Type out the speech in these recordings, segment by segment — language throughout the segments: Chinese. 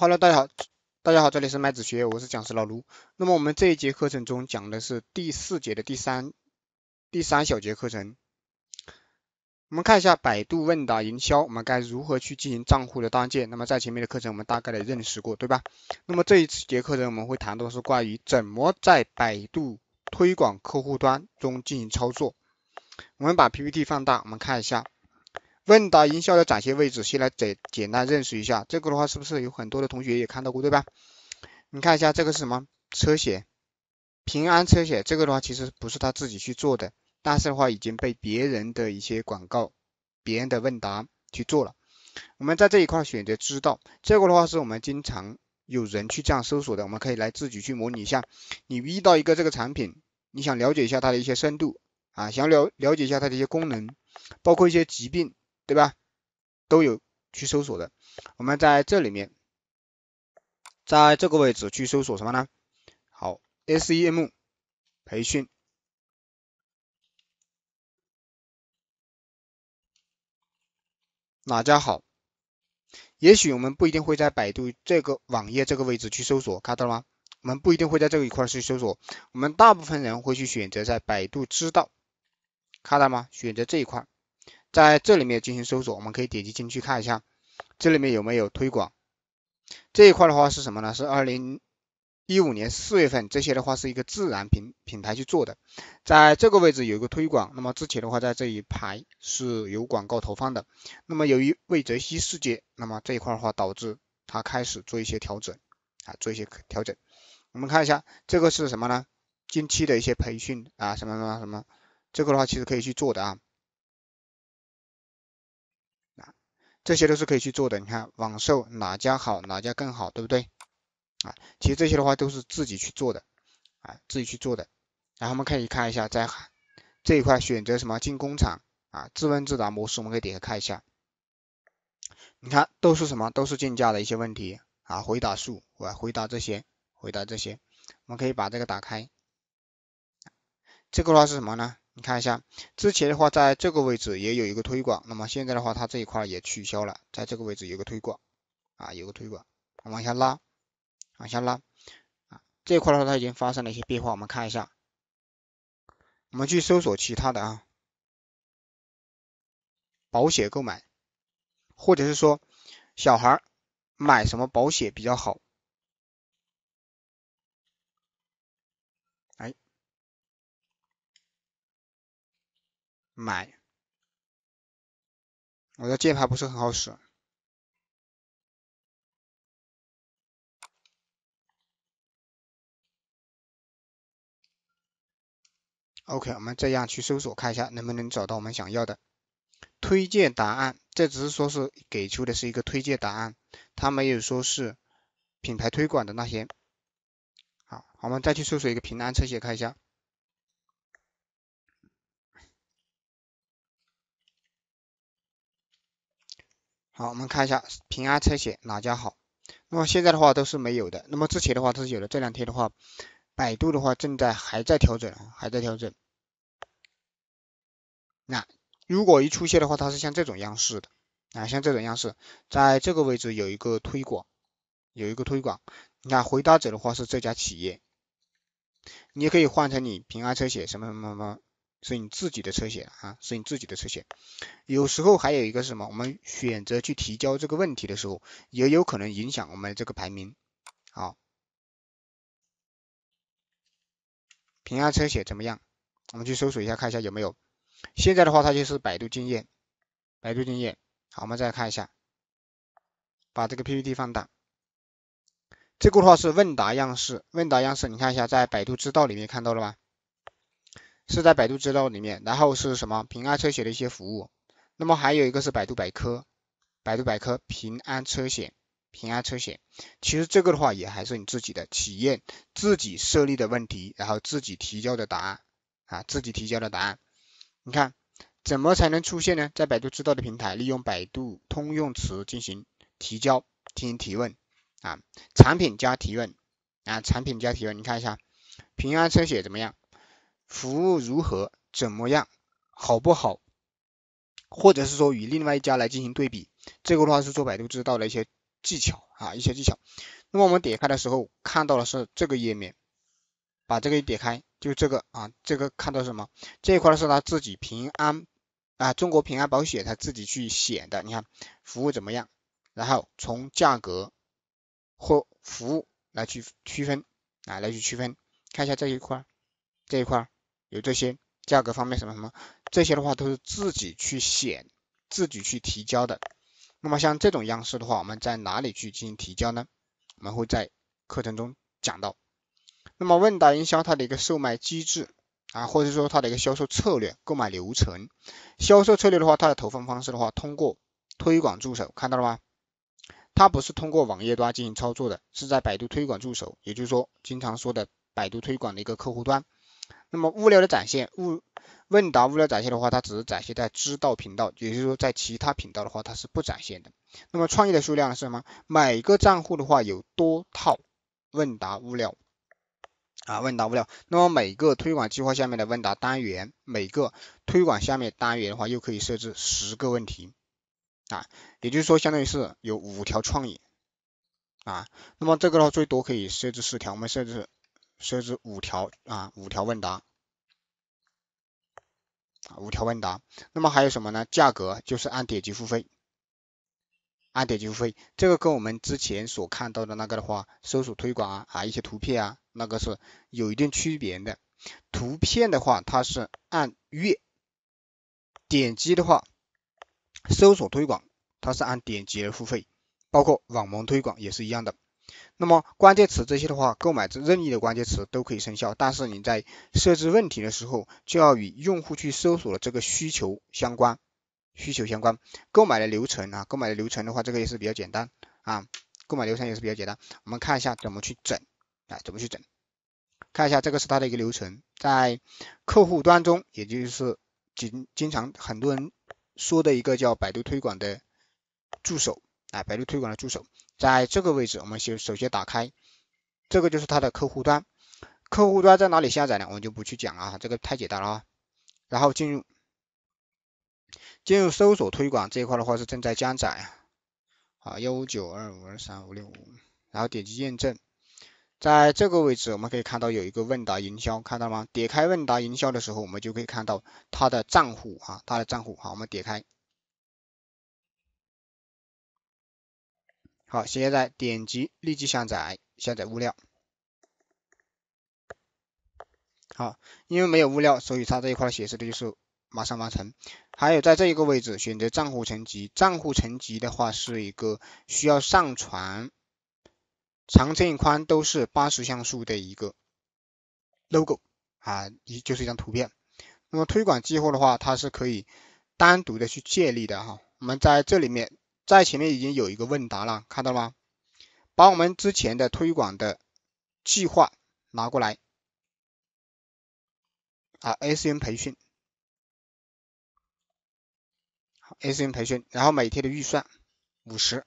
Hello，大家好，大家好，这里是麦子学，我是讲师老卢。那么我们这一节课程中讲的是第四节的第三第三小节课程。我们看一下百度问答营销，我们该如何去进行账户的搭建？那么在前面的课程我们大概的认识过，对吧？那么这一次节课程我们会谈到是关于怎么在百度推广客户端中进行操作。我们把 PPT 放大，我们看一下。问答营销的展现位置，先来简简单认识一下。这个的话，是不是有很多的同学也看到过，对吧？你看一下这个是什么？车险，平安车险。这个的话，其实不是他自己去做的，但是的话已经被别人的一些广告、别人的问答去做了。我们在这一块选择知道，这个的话是我们经常有人去这样搜索的。我们可以来自己去模拟一下。你遇到一个这个产品，你想了解一下它的一些深度啊，想了了解一下它的一些功能，包括一些疾病。对吧？都有去搜索的。我们在这里面，在这个位置去搜索什么呢？好，SEM 培训，哪家好？也许我们不一定会在百度这个网页这个位置去搜索，看到了吗？我们不一定会在这一块去搜索，我们大部分人会去选择在百度知道，看到吗？选择这一块。在这里面进行搜索，我们可以点击进去看一下，这里面有没有推广？这一块的话是什么呢？是二零一五年四月份，这些的话是一个自然品品牌去做的，在这个位置有一个推广，那么之前的话在这一排是有广告投放的，那么由于魏则西事件，那么这一块的话导致它开始做一些调整啊，做一些调整。我们看一下这个是什么呢？近期的一些培训啊，什么什么什么，这个的话其实可以去做的啊。这些都是可以去做的，你看网售哪家好，哪家更好，对不对？啊，其实这些的话都是自己去做的，啊，自己去做的。然后我们可以看一下，在这一块选择什么进工厂啊，自问自答模式，我们可以点开看一下。你看都是什么？都是竞价的一些问题啊，回答数，我回答这些，回答这些。我们可以把这个打开，这个的话是什么呢？你看一下，之前的话在这个位置也有一个推广，那么现在的话它这一块也取消了，在这个位置有个推广啊，有个推广，往下拉，往下拉啊，这一块的话它已经发生了一些变化，我们看一下，我们去搜索其他的啊，保险购买，或者是说小孩买什么保险比较好。买，我的键盘不是很好使。OK，我们这样去搜索看一下，能不能找到我们想要的推荐答案。这只是说是给出的是一个推荐答案，它没有说是品牌推广的那些。好，我们再去搜索一个平安车险看一下。好，我们看一下平安车险哪家好。那么现在的话都是没有的，那么之前的话都是有的。这两天的话，百度的话正在还在调整，还在调整。那如果一出现的话，它是像这种样式的啊，像这种样式，在这个位置有一个推广，有一个推广。你看回答者的话是这家企业，你也可以换成你平安车险什么什么什么。是你自己的车险啊，是你自己的车险。有时候还有一个是什么？我们选择去提交这个问题的时候，也有可能影响我们这个排名。好，平安车险怎么样？我们去搜索一下，看一下有没有。现在的话，它就是百度经验，百度经验。好，我们再看一下，把这个 PPT 放大。这个的话是问答样式，问答样式，你看一下，在百度知道里面看到了吧？是在百度知道里面，然后是什么平安车险的一些服务，那么还有一个是百度百科，百度百科平安车险，平安车险，其实这个的话也还是你自己的企业自己设立的问题，然后自己提交的答案啊，自己提交的答案，你看怎么才能出现呢？在百度知道的平台，利用百度通用词进行提交，进行提问啊，产品加提问啊，产品加提问，你看一下平安车险怎么样？服务如何？怎么样？好不好？或者是说与另外一家来进行对比，这个的话是做百度知道的一些技巧啊，一些技巧。那么我们点开的时候看到的是这个页面，把这个一点开，就这个啊，这个看到什么？这一块是他自己平安啊，中国平安保险他自己去写的，你看服务怎么样？然后从价格或服务来去区分啊，来去区分，看一下这一块，这一块有这些价格方面什么什么，这些的话都是自己去写，自己去提交的。那么像这种样式的话，我们在哪里去进行提交呢？我们会在课程中讲到。那么问答营销它的一个售卖机制啊，或者说它的一个销售策略、购买流程。销售策略的话，它的投放方式的话，通过推广助手，看到了吗？它不是通过网页端进行操作的，是在百度推广助手，也就是说经常说的百度推广的一个客户端。那么物料的展现，物问答物料展现的话，它只是展现在知道频道，也就是说在其他频道的话，它是不展现的。那么创意的数量是什么？每个账户的话有多套问答物料啊，问答物料。那么每个推广计划下面的问答单元，每个推广下面单元的话，又可以设置十个问题。啊，也就是说，相当于是有五条创意啊，那么这个的话最多可以设置四条，我们设置设置五条啊，五条问答啊，五条问答。那么还有什么呢？价格就是按点击付费，按点击付费，这个跟我们之前所看到的那个的话，搜索推广啊啊一些图片啊，那个是有一定区别的。图片的话，它是按月，点击的话。搜索推广，它是按点击而付费，包括网盟推广也是一样的。那么关键词这些的话，购买任意的关键词都可以生效，但是你在设置问题的时候，就要与用户去搜索的这个需求相关，需求相关。购买的流程啊，购买的流程的话，这个也是比较简单啊，购买流程也是比较简单。我们看一下怎么去整啊，怎么去整？看一下这个是它的一个流程，在客户端中，也就是经经常很多人。说的一个叫百度推广的助手啊，百度推广的助手，在这个位置，我们先首先打开，这个就是它的客户端，客户端在哪里下载呢？我们就不去讲了啊，这个太简单了啊。然后进入进入搜索推广这一块的话是正在加载啊，幺五九二五二三五六五，然后点击验证。在这个位置，我们可以看到有一个问答营销，看到吗？点开问答营销的时候，我们就可以看到他的账户啊，他的账户。好，我们点开。好，现在点击立即下载，下载物料。好，因为没有物料，所以它这一块显示的就是马上完成。还有在这一个位置选择账户层级，账户层级的话是一个需要上传。长乘以宽都是八十像素的一个 logo 啊，一就是一张图片。那么推广计划的话，它是可以单独的去建立的哈。我们在这里面，在前面已经有一个问答了，看到了吗？把我们之前的推广的计划拿过来啊，S N 培训，，S N 培训，然后每天的预算五十。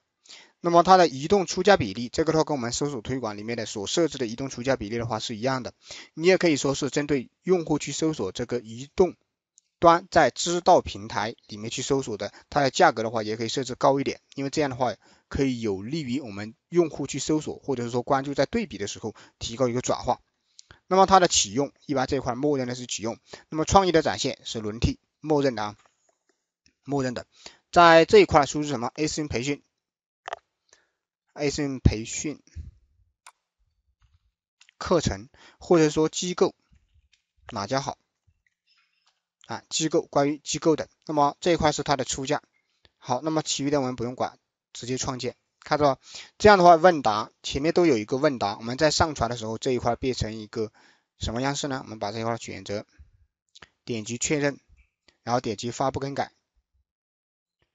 那么它的移动出价比例，这个的话跟我们搜索推广里面的所设置的移动出价比例的话是一样的。你也可以说是针对用户去搜索这个移动端在知道平台里面去搜索的，它的价格的话也可以设置高一点，因为这样的话可以有利于我们用户去搜索或者是说关注在对比的时候提高一个转化。那么它的启用一般这一块默认的是启用，那么创意的展现是轮替，默认的啊，默认的。在这一块输入什么 A 星培训。A 生培训课程，或者说机构哪家好啊？机构关于机构的，那么这一块是它的出价。好，那么其余的我们不用管，直接创建，看到这样的话，问答前面都有一个问答，我们在上传的时候这一块变成一个什么样式呢？我们把这一块选择，点击确认，然后点击发布更改。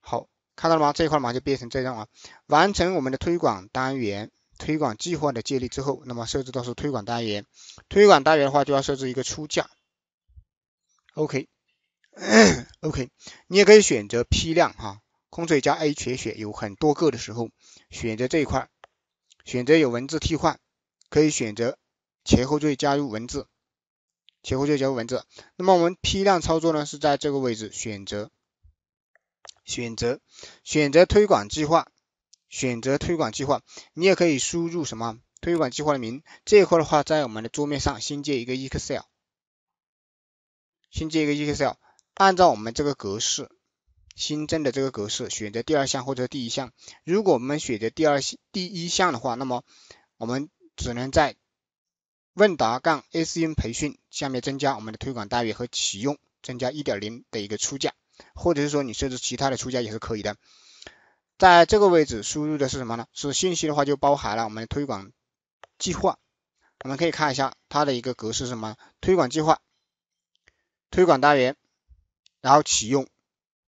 好。看到了吗？这一块马上就变成这样啊！完成我们的推广单元、推广计划的建立之后，那么设置到是推广单元。推广单元的话，就要设置一个出价，OK。OK，你也可以选择批量哈，空水加 A 全选，有很多个的时候，选择这一块，选择有文字替换，可以选择前后缀加入文字，前后缀加入文字。那么我们批量操作呢，是在这个位置选择。选择选择推广计划，选择推广计划，你也可以输入什么推广计划的名。这一块的话，在我们的桌面上新建一个 Excel，新建一个 Excel，按照我们这个格式新增的这个格式，选择第二项或者第一项。如果我们选择第二第一项的话，那么我们只能在问答杠 ACN 培训下面增加我们的推广单元和启用，增加一点零的一个出价，或者是说你设置其他的出价也是可以的。在这个位置输入的是什么呢？是信息的话就包含了我们的推广计划。我们可以看一下它的一个格式是什么？推广计划、推广单元，然后启用，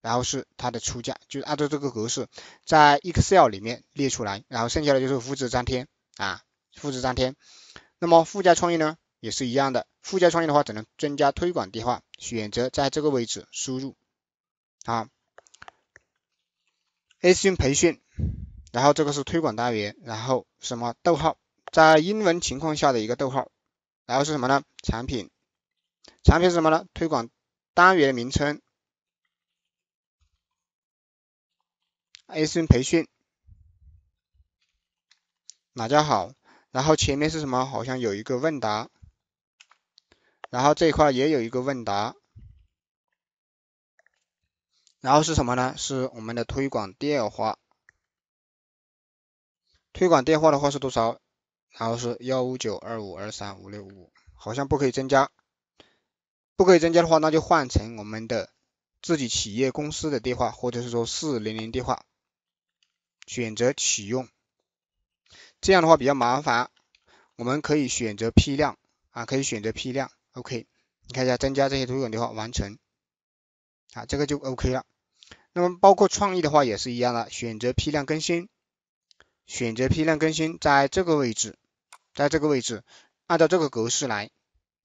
然后是它的出价，就是按照这个格式在 Excel 里面列出来，然后剩下的就是复制粘贴啊，复制粘贴。那么附加创意呢也是一样的，附加创意的话只能增加推广电话，选择在这个位置输入啊。A 训培训，然后这个是推广单元，然后什么逗号，在英文情况下的一个逗号，然后是什么呢？产品，产品是什么呢？推广单元名称，A 训培训，哪家好？然后前面是什么？好像有一个问答，然后这一块也有一个问答。然后是什么呢？是我们的推广电话，推广电话的话是多少？然后是幺五九二五二三五六五，好像不可以增加，不可以增加的话，那就换成我们的自己企业公司的电话，或者是说四零零电话，选择启用，这样的话比较麻烦，我们可以选择批量啊，可以选择批量，OK，你看一下增加这些推广的话完成，啊，这个就 OK 了。那么包括创意的话也是一样的，选择批量更新，选择批量更新，在这个位置，在这个位置，按照这个格式来，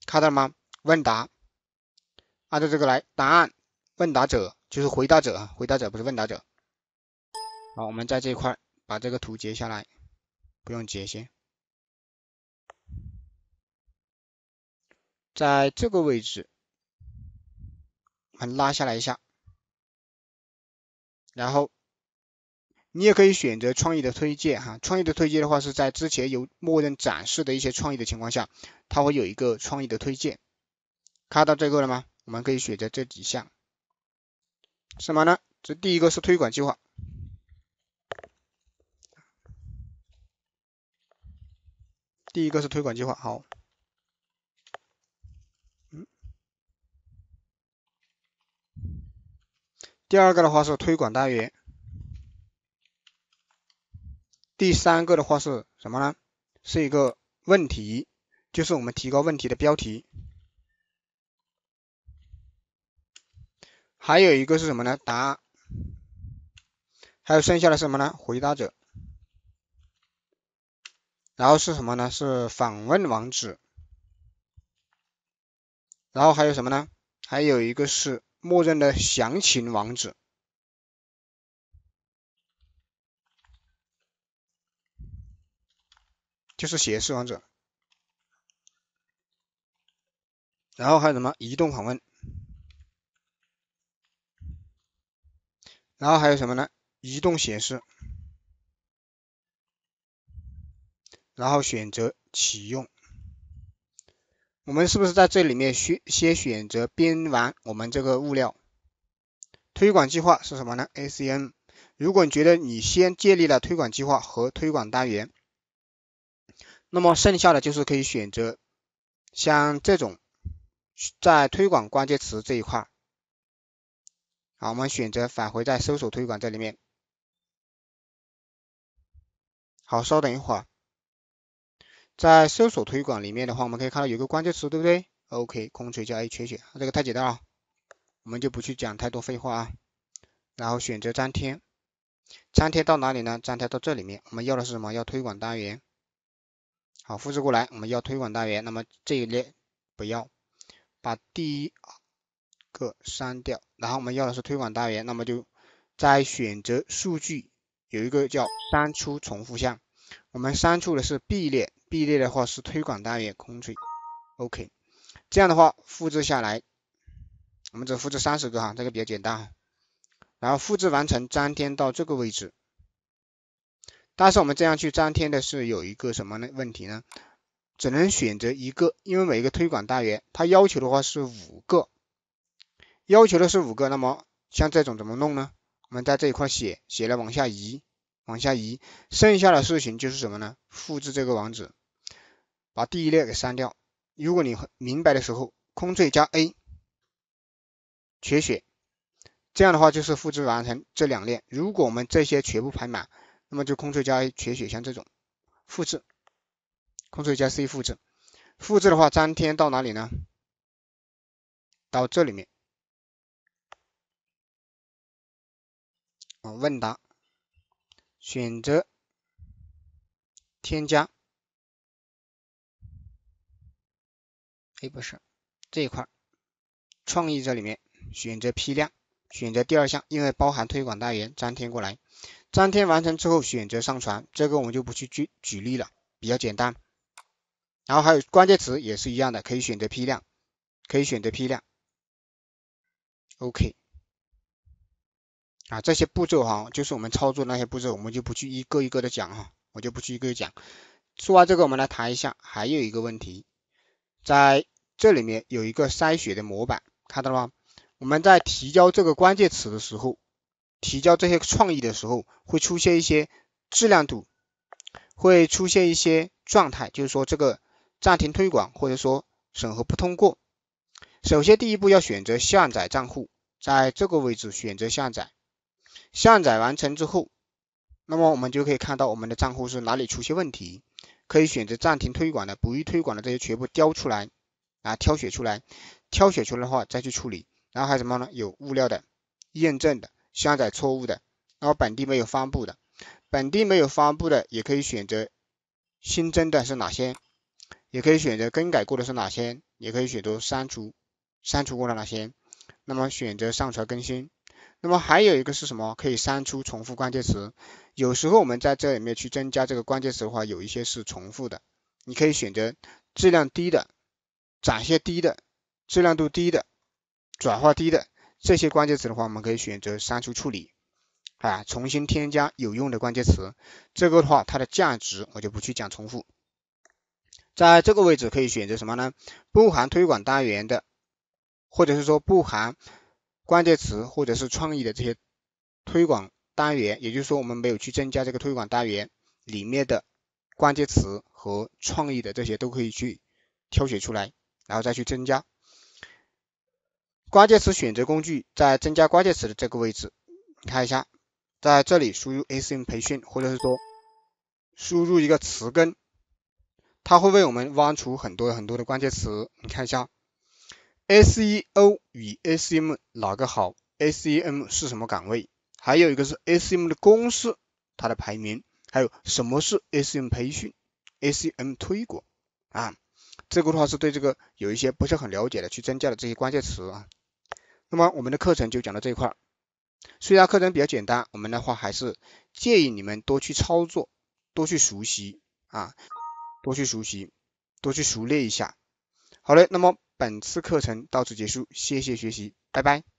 看到了吗？问答，按照这个来，答案，问答者就是回答者，回答者不是问答者。好，我们在这一块把这个图截下来，不用截先，在这个位置，我们拉下来一下。然后你也可以选择创意的推荐哈，创意的推荐的话是在之前有默认展示的一些创意的情况下，它会有一个创意的推荐，看到这个了吗？我们可以选择这几项，什么呢？这第一个是推广计划，第一个是推广计划，好。嗯第二个的话是推广单元，第三个的话是什么呢？是一个问题，就是我们提高问题的标题。还有一个是什么呢？答，还有剩下的是什么呢？回答者。然后是什么呢？是访问网址。然后还有什么呢？还有一个是。默认的详情网址就是显示网址，然后还有什么移动访问，然后还有什么呢？移动显示，然后选择启用。我们是不是在这里面选先选择编完我们这个物料？推广计划是什么呢？ACN。如果你觉得你先建立了推广计划和推广单元，那么剩下的就是可以选择像这种在推广关键词这一块。好，我们选择返回在搜索推广这里面。好，稍等一会儿。在搜索推广里面的话，我们可以看到有个关键词，对不对？OK，空锤加 A 缺血，这个太简单了，我们就不去讲太多废话啊。然后选择粘贴，粘贴到哪里呢？粘贴到这里面，我们要的是什么？要推广单元。好，复制过来，我们要推广单元，那么这一列不要，把第一个删掉。然后我们要的是推广单元，那么就在选择数据有一个叫删除重复项，我们删除的是 B 列。B 列的话是推广单元空吹，OK，这样的话复制下来，我们只复制三十个哈，这个比较简单哈。然后复制完成粘贴到这个位置，但是我们这样去粘贴的是有一个什么呢问题呢？只能选择一个，因为每一个推广单元它要求的话是五个，要求的是五个，那么像这种怎么弄呢？我们在这一块写，写了往下移，往下移，剩下的事情就是什么呢？复制这个网址，把第一列给删掉。如果你明白的时候，Ctrl 加 A，全选，这样的话就是复制完成这两列。如果我们这些全部排满，那么就 Ctrl 加 A 全选，像这种复制，Ctrl 加 C 复制，复制的话粘贴到哪里呢？到这里面。啊，问答，选择添加，哎，不是这一块，创意这里面选择批量，选择第二项，因为包含推广单元，粘贴过来，粘贴完成之后选择上传，这个我们就不去举举例了，比较简单。然后还有关键词也是一样的，可以选择批量，可以选择批量，OK。啊，这些步骤哈，就是我们操作那些步骤，我们就不去一个一个的讲哈，我就不去一个一个讲。说完这个，我们来谈一下，还有一个问题，在这里面有一个筛选的模板，看到了吗？我们在提交这个关键词的时候，提交这些创意的时候，会出现一些质量度，会出现一些状态，就是说这个暂停推广或者说审核不通过。首先第一步要选择下载账户，在这个位置选择下载。下载完成之后，那么我们就可以看到我们的账户是哪里出现问题，可以选择暂停推广的、不予推广的这些全部调出来啊，挑选出来，挑选出来的话再去处理。然后还有什么呢？有物料的、验证的、下载错误的，然后本地没有发布的，本地没有发布的也可以选择新增的是哪些，也可以选择更改过的是哪些，也可以选择删除删除过的哪些，那么选择上传更新。那么还有一个是什么？可以删除重复关键词。有时候我们在这里面去增加这个关键词的话，有一些是重复的。你可以选择质量低的、展现低的、质量度低的、转化低的这些关键词的话，我们可以选择删除处理啊，重新添加有用的关键词。这个的话，它的价值我就不去讲重复。在这个位置可以选择什么呢？不含推广单元的，或者是说不含。关键词或者是创意的这些推广单元，也就是说我们没有去增加这个推广单元里面的关键词和创意的这些都可以去挑选出来，然后再去增加关键词选择工具，在增加关键词的这个位置，你看一下，在这里输入 ACM 培训，或者是说输入一个词根，它会为我们挖出很多很多的关键词，你看一下。SEO 与 SEM 哪个好？SEM 是什么岗位？还有一个是 SEM 的公式，它的排名，还有什么是 SEM 培训？SEM 推广啊，这个的话是对这个有一些不是很了解的，去增加了这些关键词啊。那么我们的课程就讲到这一块儿，虽然课程比较简单，我们的话还是建议你们多去操作，多去熟悉啊，多去熟悉，多去熟练一下。好嘞，那么。本次课程到此结束，谢谢学习，拜拜。